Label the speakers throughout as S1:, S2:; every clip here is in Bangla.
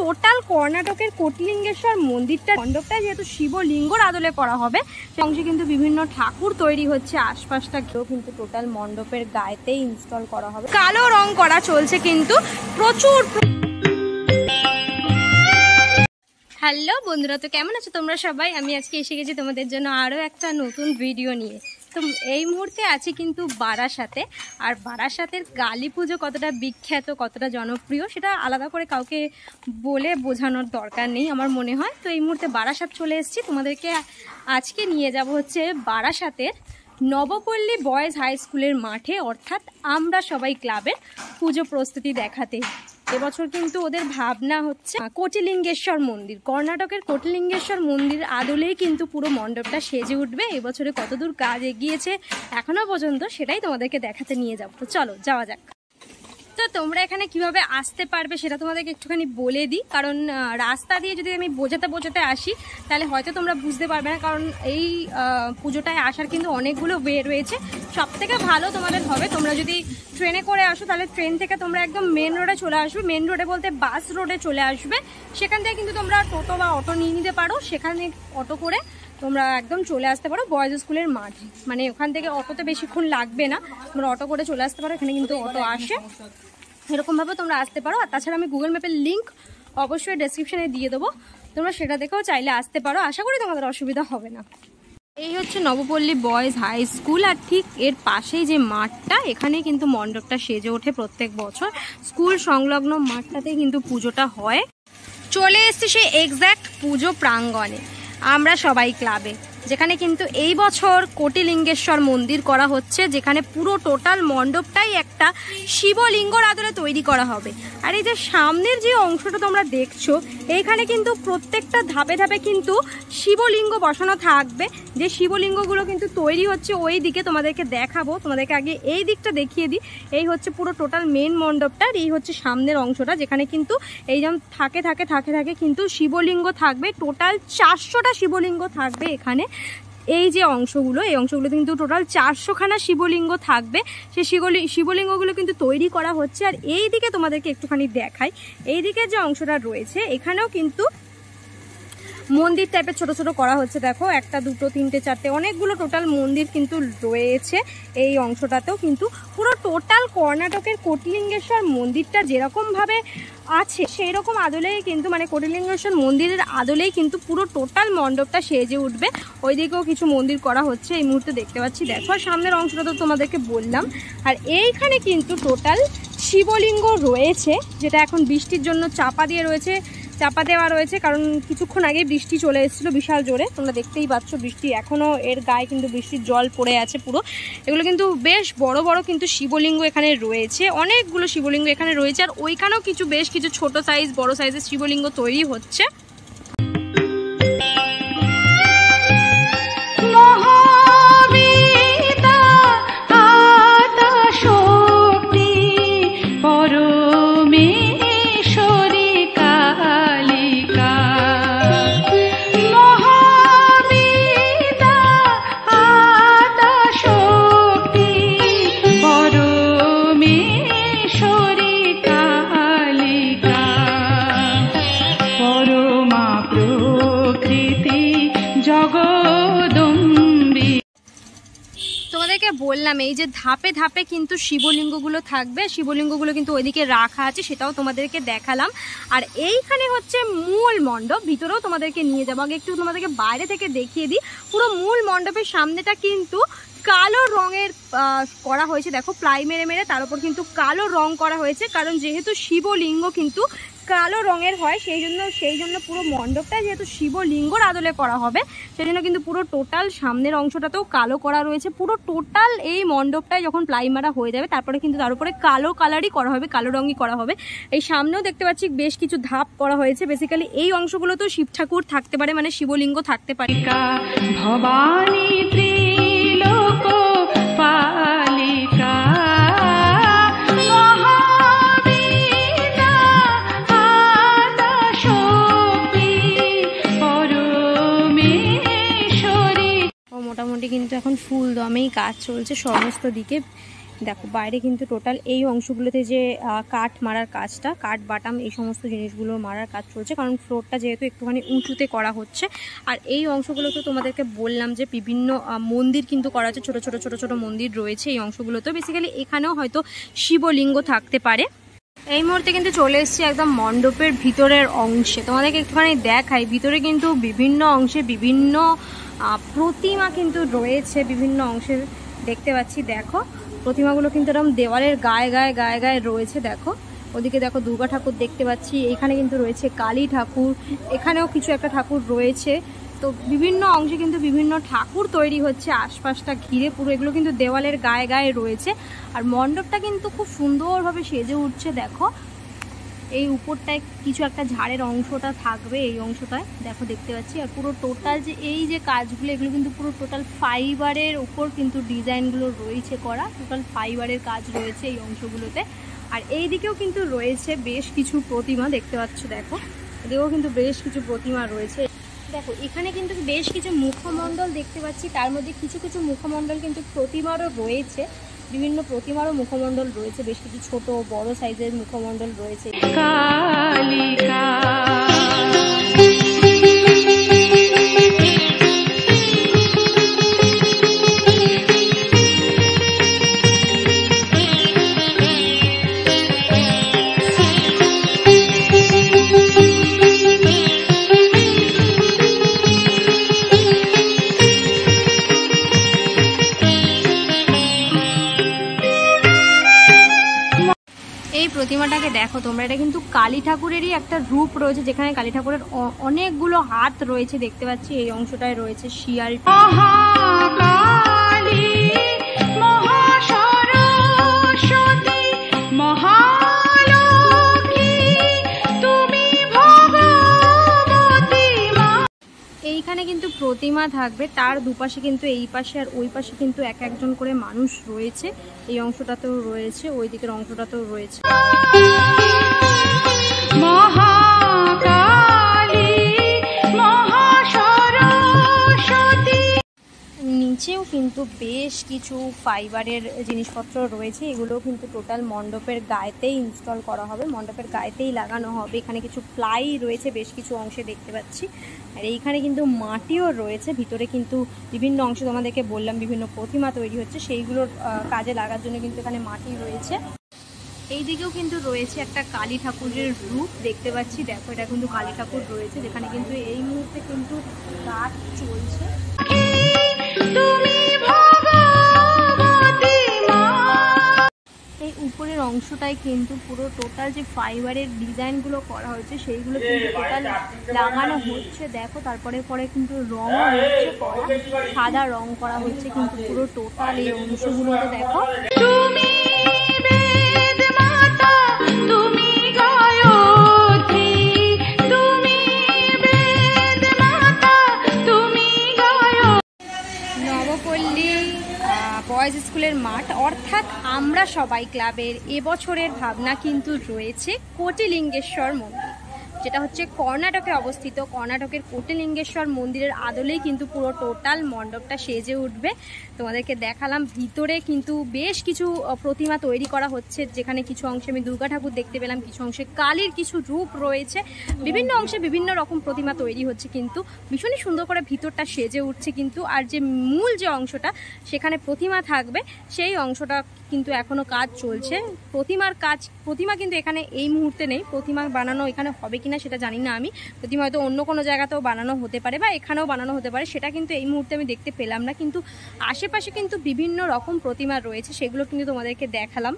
S1: টোটাল কর্ণাটকের কোটলিঙ্গেশ্বর মন্দিরটা, মণ্ডপটা যেহেতু শিবলিঙ্গর আদলে করা হবে সে অংশে কিন্তু বিভিন্ন ঠাকুর তৈরি হচ্ছে, আশপাশটা কেউ কিন্তু টোটাল মণ্ডপের গায়েতেই ইনস্টল করা হবে। কালো রং করা চলছে কিন্তু প্রচুর হ্যালো বন্ধুরা, তো কেমন আছো তোমরা সবাই? আমি আজকে এসে গেছি তোমাদের জন্য আরও একটা নতুন ভিডিও নিয়ে। তো এই মুহূর্তে আছি কিন্তু বারাসাতে। আর বারাসাতের কালী পুজো কতটা বিখ্যাত, কতটা জনপ্রিয়, সেটা আলাদা করে কাউকে বলে বোঝানোর দরকার নেই আমার মনে হয়। তো এই মুহূর্তে বারাসাত চলে এসেছি। তোমাদেরকে আজকে নিয়ে যাব হচ্ছে বারাসাতের নবপল্লী বয়েজ হাই স্কুলের মাঠে, অর্থাৎ আমরা সবাই ক্লাবের পুজো প্রস্তুতি দেখাতে। এবছর কিন্তু ওদের ভাবনা হচ্ছে কোটিলিঙ্গেশ্বর মন্দির। কর্ণাটকের কোটিলিঙ্গেশ্বর মন্দির আদলেই কিন্তু পুরো মণ্ডপটা সেজে উঠবে। এবছরে কতদূর কাজ এগিয়েছে এখনও পর্যন্ত সেটাই তোমাদেরকে দেখাতে নিয়ে যাব। তো চলো, যাওয়া যাক। তো তোমরা এখানে কীভাবে আসতে পারবে সেটা তোমাদেরকে একটুখানি বলে দিই। কারণ রাস্তা দিয়ে যদি আমি বোঝাতে বোঝাতে আসি, তাহলে হয়তো তোমরা বুঝতে পারবে না। কারণ এই পুজোটায় আসার কিন্তু অনেকগুলো ওয়ে রয়েছে। সব থেকে ভালো তোমাদের হবে, তোমরা যদি ট্রেনে করে আসো, তাহলে ট্রেন থেকে তোমরা একদম মেন রোডে চলে আসবে। মেন রোডে বলতে বাস রোডে চলে আসবে। সেখান থেকে কিন্তু তোমরা টোটো বা অটো নিয়ে নিতে পারো। সেখানে অটো করে তোমরা একদম চলে আসতে পারো বয়েজ স্কুলের মাঠে। মানে ওখান থেকে অটোতে বেশিক্ষণ লাগবে না। তোমরা অটো করে চলে আসতে পারো, এখানে কিন্তু অটো আসে। এরকমভাবে তোমরা আসতে পারো। আর তাছাড়া আমি গুগল ম্যাপের লিঙ্ক অবশ্যই ডেসক্রিপশানে দিয়ে দেবো। তোমরা সেটা দেখেও চাইলে আসতে পারো। আশা করি তোমাদের অসুবিধা হবে না। এই হচ্ছে নবপল্লী বয়েজ হাই স্কুল আর ঠিক এর পাশেই যে মাঠটা এখানে কিন্তু মণ্ডপটা সেজে ওঠে প্রত্যেক বছর। স্কুল সংলগ্ন মাঠটাতে কিন্তু পুজোটা হয়। চলে এসছে সেই এক্স্যাক্ট পুজো প্রাঙ্গণে। আমরা সবাই ক্লাবে। যেখানে কিন্তু এই বছর কোটিলিঙ্গেশ্বর মন্দির করা হচ্ছে, যেখানে পুরো টোটাল মণ্ডপটাই একটা শিবলিঙ্গর আদলে তৈরি করা হবে। আর এই যে সামনের যে অংশটা তোমরা দেখছ, এইখানে কিন্তু প্রত্যেকটা ধাপে ধাপে কিন্তু শিবলিঙ্গ বসানো থাকবে। যে শিবলিঙ্গগুলো কিন্তু তৈরি হচ্ছে, ওই দিকে তোমাদেরকে দেখাবো। তোমাদেরকে আগে এই দিকটা দেখিয়ে দিই। এই হচ্ছে পুরো টোটাল মেন মণ্ডপটা আর এই হচ্ছে সামনের অংশটা, যেখানে কিন্তু এই যেমন থাকে থাকে থাকে থাকে কিন্তু শিবলিঙ্গ থাকবে। টোটাল চারশোটা শিবলিঙ্গ থাকবে এখানে। এই যে অংশগুলো, এই অংশগুলো কিন্তু টোটাল চারশোখানা শিবলিঙ্গ থাকবে। সেই শিবলি, শিবলিঙ্গগুলো কিন্তু তৈরি করা হচ্ছে। আর এই দিকে তোমাদেরকে একটুখানি দেখাই। এই দিকে যে অংশটা রয়েছে, এখানেও কিন্তু মন্দির টাইপের ছোট ছোট করা হচ্ছে, দেখো। একটা, দুটো, তিনটে, চারটে, অনেকগুলো টোটাল মন্দির কিন্তু রয়েছে এই অংশটাতেও। কিন্তু পুরো টোটাল কর্ণাটকের কোটিলিঙ্গেশ্বর মন্দিরটা যেরকমভাবে আছে সেই রকম আদলেই কিন্তু মানে কোটিলিঙ্গেশ্বর মন্দিরের আদলেই কিন্তু পুরো টোটাল মণ্ডপটা সেজে উঠবে। ওইদিকেও কিছু মন্দির করা হচ্ছে, এই মুহূর্তে দেখতে পাচ্ছি। দেখো, আর সামনের অংশটা তো তোমাদেরকে বললাম। আর এইখানে কিন্তু টোটাল শিবলিঙ্গ রয়েছে, যেটা এখন বৃষ্টির জন্য চাপা দিয়ে রয়েছে। চাপা দেওয়া রয়েছে, কারণ কিছুক্ষণ আগে বৃষ্টি চলে এসেছিল বিশাল জোরে। তোমরা দেখতেই পাচ্ছ বৃষ্টি এখনও এর গায়ে কিন্তু বৃষ্টির জল পড়ে আছে পুরো। এগুলো কিন্তু বেশ বড় বড় কিন্তু শিবলিঙ্গ এখানে রয়েছে। অনেকগুলো শিবলিঙ্গ এখানে রয়েছে, আর ওইখানেও কিছু, বেশ কিছু ছোট সাইজ বড় সাইজের শিবলিঙ্গ তৈরি হচ্ছে। তোমাদেরকে বললাম, এই যে ধাপে ধাপে কিন্তু শিবলিঙ্গগুলো থাকবে, শিবলিঙ্গগুলো কিন্তু ওইদিকে রাখা আছে, সেটাও তোমাদেরকে দেখালাম। আর এইখানে হচ্ছে মূল মণ্ডপ, ভিতরেও তোমাদেরকে নিয়ে যাব। আগে একটু তোমাদেরকে বাইরে থেকে দেখিয়ে দিই। পুরো মূল মণ্ডপের সামনেটা কিন্তু কালো রঙের করা হয়েছে। দেখো, প্লাই মেরে মেরে তার উপর কিন্তু কালো রং করা হয়েছে। কারণ যেহেতু শিবলিঙ্গ কিন্তু কালো রঙের হয়, সেই জন্য সেই জন্য পুরো মণ্ডপটা যেহেতু শিবলিঙ্গর আদলে করা হবে, সেই জন্য কিন্তু পুরো টোটাল সামনের অংশটাতেও কালো করা রয়েছে। পুরো টোটাল এই মণ্ডপটায় যখন প্লাই মারা হয়ে যাবে, তারপরে কিন্তু তার উপরে কালো কালারই করা হবে, কালো রঙই করা হবে। এই সামনেও দেখতে পাচ্ছি বেশ কিছু ধাপ করা হয়েছে। বেসিক্যালি এই অংশগুলোতেও শিব ঠাকুর থাকতে পারে মানে শিবলিঙ্গ থাকতে পারে।
S2: ভবানী
S1: কিন্তু এখন ফুল দমেই কাজ চলছে সমস্ত দিকে। দেখো, বাইরে কিন্তু টোটাল এই অংশগুলোতে যে কাঠ মারার কাজটা, কাঠ, বাটাম এই সমস্ত জিনিসগুলো মারার কাজ চলছে। কারণ ফ্লোরটা যেহেতু একটুখানি উঁচুতে করা হচ্ছে, আর এই অংশগুলো তো তোমাদেরকে বললাম যে বিভিন্ন মন্দির কিন্তু করা হচ্ছে। ছোটো ছোটো ছোটো ছোটো মন্দির রয়েছে এই অংশগুলোতে বেসিক্যালি এখানেও হয়তো শিবলিঙ্গ থাকতে পারে। এই মুহূর্তে কিন্তু চলে এসেছি একদম মণ্ডপের ভিতরের অংশে। তোমাদেরকে একটুখানি দেখাই, ভিতরে কিন্তু বিভিন্ন অংশে বিভিন্ন প্রতিমা কিন্তু রয়েছে বিভিন্ন অংশের দেখতে পাচ্ছি, দেখো, প্রতিমাগুলো কিন্তু এরকম দেওয়ালের গায়ে গায়ে গায়ে গায়ে রয়েছে, দেখো। ওদিকে দেখো দুর্গা ঠাকুর দেখতে পাচ্ছি, এখানে কিন্তু রয়েছে কালী ঠাকুর, এখানেও কিছু একটা ঠাকুর রয়েছে। তো বিভিন্ন অংশে কিন্তু বিভিন্ন ঠাকুর তৈরি হচ্ছে, আশপাশটা ঘিরে পুরো, এগুলো কিন্তু দেওয়ালের গায়ে গায়ে রয়েছে। আর মণ্ডপটা কিন্তু খুব সুন্দরভাবে সেজে উঠছে, দেখো। এই উপরটায় কিছু একটা ঝাড়ের অংশটা থাকবে, এই অংশটায়, দেখো, দেখতে পাচ্ছি। আর পুরো টোটাল যে, এই যে কাজগুলো, এগুলো কিন্তু পুরো টোটাল ফাইবারের উপর কিন্তু ডিজাইনগুলো রয়েছে করা। টোটাল ফাইবারের কাজ রয়েছে এই অংশগুলোতে। আর এই দিকেও কিন্তু রয়েছে বেশ কিছু প্রতিমা, দেখতে পাচ্ছ, দেখো। এদিকেও কিন্তু বেশ কিছু প্রতিমা রয়েছে। দেখো, এখানে কিন্তু বেশ কিছু মুখমণ্ডল দেখতে পাচ্ছি। তার মধ্যে কিছু কিছু মুখমণ্ডল কিন্তু প্রতিমারও রয়েছে। বিভিন্ন প্রতিমারও মুখমণ্ডল রয়েছে। বেশ কিছু ছোট, বড় সাইজের মুখমণ্ডল রয়েছে।
S2: কালিকা।
S1: দেখো তোমরা, এটা কিন্তু কালী ঠাকুরেরই একটা রূপ রয়েছে, যেখানে কালী ঠাকুরের অনেকগুলো হাত রয়েছে, দেখতে পাচ্ছি, এই অংশটায় রয়েছে শিয়াল এইখানে কিন্তু প্রতিমা থাকবে। তার দুপাশে কিন্তু এই পাশে আর ওই পাশে কিন্তু এক একজন করে মানুষ রয়েছে। এই অংশটাতেও রয়েছে, ওই দিকের অংশটাতেও রয়েছে।
S2: মহাকালী
S1: কিন্তু বেশ কিছু ফাইবারের জিনিসপত্র রয়েছে। এগুলো কিন্তু টোটাল মণ্ডপের গায়েতেই ইনস্টল করা হবে। মণ্ডপের গায়েতেই লাগানো হবে। এখানে কিছু প্লাই রয়েছে, বেশ কিছু অংশে দেখতে পাচ্ছি। আর এইখানে কিন্তু মাটিও রয়েছে। ভিতরে কিন্তু বিভিন্ন অংশে তোমাদেরকে বললাম, বিভিন্ন প্রতিমা তৈরি হচ্ছে। সেইগুলোর কাজে লাগার জন্য কিন্তু এখানে মাটি রয়েছে। এই দিকেও কিন্তু রয়েছে একটা কালী ঠাকুরের রূপ। দেখতে পাচ্ছি, দেখো, এটা কিন্তু কালী ঠাকুর রয়েছে, যেখানে কিন্তু এই মুহূর্তে কিন্তু কাজ চলছে। উপরের অংশটাই কিন্তু পুরো টোটাল যে ফাইবারের ডিজাইনগুলো করা হয়েছে সেইগুলো কিন্তু টোটাল লাগানো হচ্ছে। দেখো তারপরে পরে কিন্তু রং হচ্ছে করা। সাদা রং করা হচ্ছে কিন্তু পুরো টোটাল এই অংশগুলোতে দেখো। বয়েজ স্কুলের মাঠ অর্থাৎ আমরা সবাই ক্লাবের এবছরের ভাবনা কিন্তু রয়েছে কোটিলিঙ্গেশ্বর মন্দির। যেটা হচ্ছে কর্ণাটকে অবস্থিত। কর্ণাটকের কোটিলিঙ্গেশ্বর মন্দিরের আদলেই কিন্তু পুরো টোটাল মণ্ডপটা সেজে উঠবে। তোমাদেরকে দেখালাম, ভিতরে কিন্তু বেশ কিছু প্রতিমা তৈরি করা হচ্ছে, যেখানে কিছু অংশে আমি দুর্গা ঠাকুর দেখতে পেলাম, কিছু অংশে কালীর কিছু রূপ রয়েছে। বিভিন্ন অংশে বিভিন্ন রকম প্রতিমা তৈরি হচ্ছে কিন্তু, ভীষণই সুন্দর করে ভিতরটা সেজে উঠছে কিন্তু, আর যে মূল যে অংশটা, সেখানে প্রতিমা থাকবে, সেই অংশটা কিন্তু এখনও কাজ চলছে। প্রতিমার কাজ, প্রতিমা কিন্তু এখানে এই মুহূর্তে নেই, প্রতিমা বানানো এখানে হবে কিনা সেটা জানি না আমি। যদি হয়তো অন্য কোনো জায়গাতেও বানানো হতে পারে বা এখানেও বানানো হতে পারে, সেটা কিন্তু এই মুহূর্তে আমি দেখতে পেলাম না। কিন্তু আশেপাশে কিন্তু বিভিন্ন রকম প্রতিমা রয়েছে, সেগুলো কিন্তু তোমাদেরকে দেখালাম।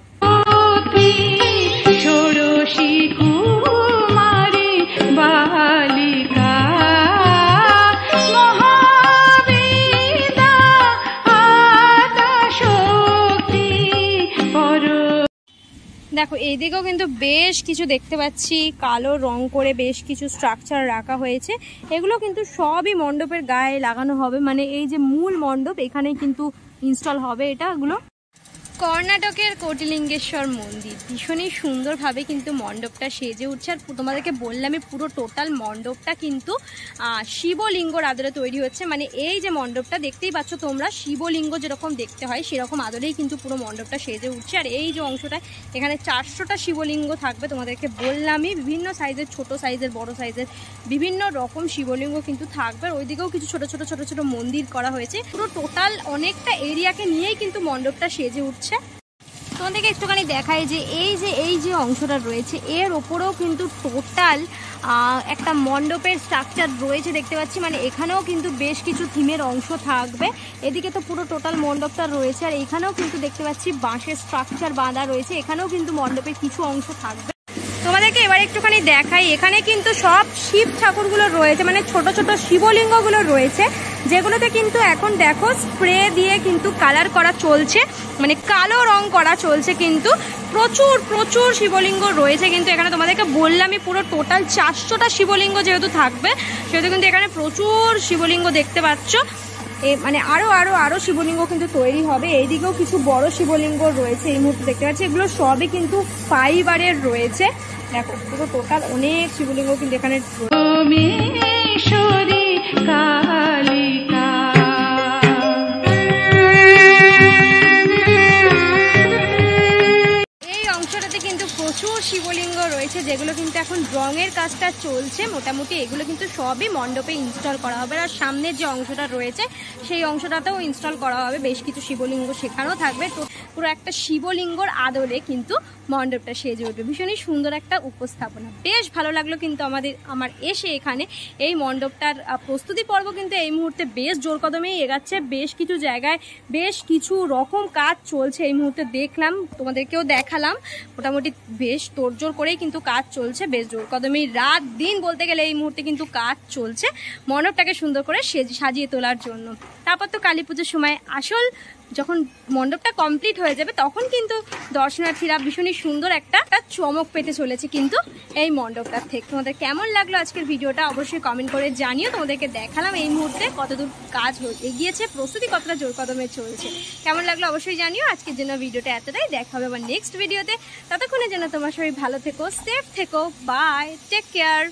S1: দেখো, এইদিকেও কিন্তু বেশ কিছু দেখতে পাচ্ছি। কালো রং করে বেশ কিছু স্ট্রাকচার রাখা হয়েছে। এগুলো কিন্তু সবই মণ্ডপের গায়ে লাগানো হবে। মানে এই যে মূল মণ্ডপ, এখানেই কিন্তু ইনস্টল হবে এটা এগুলো কর্ণাটকের কোটিলিঙ্গেশ্বর মন্দির। ভীষণই সুন্দরভাবে কিন্তু মণ্ডপটা সেজে উঠছে। আর তোমাদেরকে বললামই পুরো টোটাল মণ্ডপটা কিন্তু শিবলিঙ্গর আদলে তৈরি হচ্ছে। মানে এই যে মণ্ডপটা দেখতেই পাচ্ছ তোমরা, শিবলিঙ্গ যেরকম দেখতে হয়, সেরকম আদলেই কিন্তু পুরো মণ্ডপটা সেজে উঠছে। আর এই যে অংশটা, এখানে চারশোটা শিবলিঙ্গ থাকবে তোমাদেরকে বললামই। বিভিন্ন সাইজের ছোট সাইজের বড় সাইজের বিভিন্ন রকম শিবলিঙ্গ কিন্তু থাকবে। আর ওইদিকেও কিছু ছোট ছোট ছোট ছোট মন্দির করা হয়েছে। পুরো টোটাল অনেকটা এরিয়াকে নিয়েই কিন্তু মণ্ডপটা সেজে উঠছে। তোমাদেরকে একটুখানি দেখাই যে এই যে এই যে অংশটা রয়েছে, এর ওপরেও কিন্তু টোটাল একটা মণ্ডপের স্ট্রাকচার রয়েছে দেখতে পাচ্ছি। মানে এখানেও কিন্তু বেশ কিছু থিমের অংশ থাকবে। এদিকে তো পুরো টোটাল মণ্ডপটা রয়েছে আর এখানেও কিন্তু দেখতে পাচ্ছি বাঁশের স্ট্রাকচার বাঁধা রয়েছে। এখানেও কিন্তু মণ্ডপের কিছু অংশ থাকবে। তোমাদেরকে এবার একটুখানি দেখাই, এখানে কিন্তু সব শিব ঠাকুরগুলো রয়েছে। মানে ছোট ছোট শিবলিঙ্গগুলো রয়েছে। যেগুলোতে কিন্তু এখন দেখো স্প্রে দিয়ে কিন্তু কালার করা চলছে মানে কালো রং করা চলছে কিন্তু প্রচুর প্রচুর শিবলিঙ্গ রয়েছে কিন্তু এখানে তোমাদেরকে বললামই পুরো টোটাল চারশোটা শিবলিঙ্গ যেহেতু থাকবে, সেহেতু কিন্তু এখানে প্রচুর শিবলিঙ্গ দেখতে পাচ্ছ। মানে আরও আরও আরও শিবলিঙ্গ কিন্তু তৈরি হবে, এইদিকেও কিছু বড় শিবলিঙ্গ রয়েছে এই মুহূর্তে দেখতে পাচ্ছি, এগুলো সবই কিন্তু ফাইবারের রয়েছে। দেখো পুরো টোটাল অনেক শিবলিঙ্গ কিন্তু এখানে রয়েছে, যেগুলো কিন্তু এখন রঙের কাজটা চলছে। মোটামুটি এগুলো কিন্তু সবই মণ্ডপে ইনস্টল করা হবে। আর সামনের যে অংশটা রয়েছে, সেই অংশটাতেও ইনস্টল করা হবে। বেশ কিছু শিবলিঙ্গ সেখানেও থাকবে। তো পুরো একটা শিবলিঙ্গর আদলে কিন্তু মণ্ডপটা সেজে উঠবে। ভীষণই সুন্দর একটা উপস্থাপনা। বেশ ভালো লাগল কিন্তু আমাদের, আমার এসে এখানে। এই মণ্ডপটার প্রস্তুতি পর্ব কিন্তু এই মুহূর্তে বেশ জোর কদমেই এগাচ্ছে। বেশ কিছু জায়গায় বেশ কিছু রকম কাজ চলছে এই মুহূর্তে দেখলাম, তোমাদেরকেও দেখালাম। মোটামুটি বেশ তোড়জোড় করেই কিন্তু কাজ চলছে বেশ জোর কদমেই রাত দিন বলতে গেলে এই মুহূর্তে কিন্তু কাজ চলছে। মণ্ডপটাকে সুন্দর করে সাজিয়ে তোলার জন্য। তারপর তো কালী পুজোর সময় আসল যখন মণ্ডপটা কমপ্লিট হয়ে যাবে, তখন কিন্তু দর্শনার্থীরা ভীষণই সুন্দর একটা চমক পেতে চলেছে কিন্তু এই মণ্ডপটার থেকে। তোমাদের কেমন লাগল আজকের ভিডিওটা অবশ্যই কমেন্ট করে জানিও। তোমাদেরকে দেখালাম এই মুহূর্তে কতদূর কাজ এগিয়েছে, প্রস্তুতি কতটা জোর কদমে চলছে। কেমন লাগল অবশ্যই জানিও। আজকের জন্য ভিডিওটা এতটাই। দেখা হবে আবার নেক্সট ভিডিওতে ততক্ষণের জন্য তোমার সবাই ভালো থেকো সেফ থেকো। Bye take care